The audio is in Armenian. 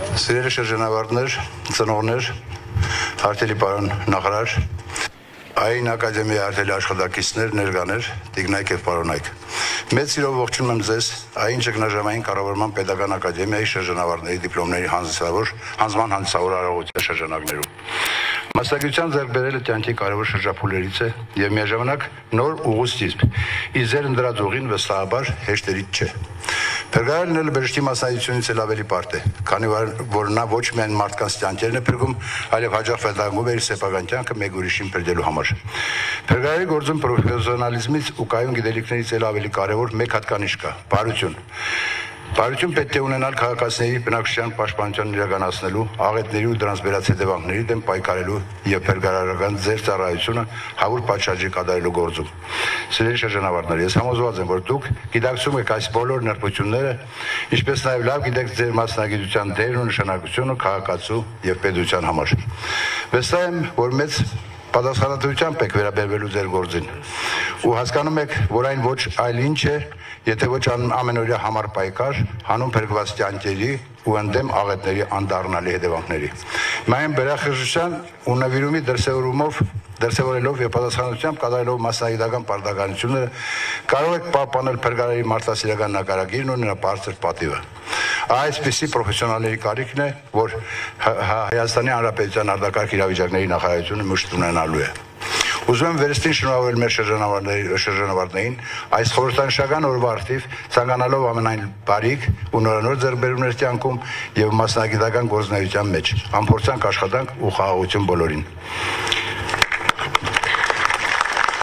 Սիրելի շրջանավարտներ, ծնողներ, Արտելի պարոն նախարար, Այն ակադեմիայի արտելի աշխատակիցներ, ներկաներ, տիկնայք եւ պարոնայք։ Մեծ սիրով ողջունում եմ ձեզ այն ճգնաժամային կառավարման pedagogan ակադեմիայի շրջանավարտների դիպլոմների հանձնավոր հանձնման հանձնավոր արարողության շրջանակներում։ Մասնագիտության ձեռքբերելը կյանքի կարևոր շրջափուլերից է եւ միաժամանակ նոր ուղուստիվ։ Իզեր ընդրած ուղին վստահաբար հեշտերից չէ։ Փրկարելն էլ բժշկի մասնագիտությունից էլ ավելի բարդ է, քանի որ նա ոչ միայն մարդկանց կյանքերն է փրկում, այլև հաջող վետանգում է իր սեփական կյանքը մեկ ուրիշին փրկելու համար։ Փրկարելի գործում պրոֆեսիոնալիզմից ու կայուն գիտելիքներից էլ ավելի կարևոր մեկ հատկանիշ կա՝ բարություն։ Բարություն պետք է ունենալ քաղաքացիների բնակչության պաշտպանության իրականացնելու, աղետների ու դրանց վերած հետևանքների դեմ պայքարելու եւ փրկարարական ձեր ծառայությունը հավուր պատշաճի կատարելու գործում։ Սիրելի շրջանավարտներ, ես համոզված եմ, որ դուք գիտակցում եք այս բոլոր ներկայությունները, ինչպես նաեւ լավ գիտեք ձեր մասնագիտության դերն ու նշանակությունը քաղաքացու եւ պետության համար։ Վստահ եմ, որ մեծ պատասխանատվությամբ եք վերաբերվելու ձեր գործին ու հասկանում եք, որ այն ոչ այլ ինչ է, եթե ոչ ամենօրյա համար պայքար հանուն փրկված կյանքերի ու ընդդեմ աղետների անդառնալի հետևանքների։ Մայեն բերախժության ու նվիրումի դրսևորումով դրսևորելով եւ պատասխանատվությամբ կատարելով մասնագիտական պարտականությունները կարող եք պահպանել փրկարարի մարդասիրական նկարագիրն ու նրա բարձր պատիվը։ Այսպիսի պրոֆեսիոնալների կարիքն է, որ Հայաստանի Հանրապետության արտակարգ իրավիճակների նախարարությունը միշտ ունենալու է։ Ուզում եմ վերստին շնորհավորել մեր շրջանավարտների շրջանավարտներին այս խորհրդանշական օրվա արդիվ ցանկանալով ամենայն բարիք ու նորանոր ձեռբերումներ կյանքում եւ մասնագիտական գործնեայության մեջ։ Ամփորձանք աշխատանք ու խաղաղություն բոլորին։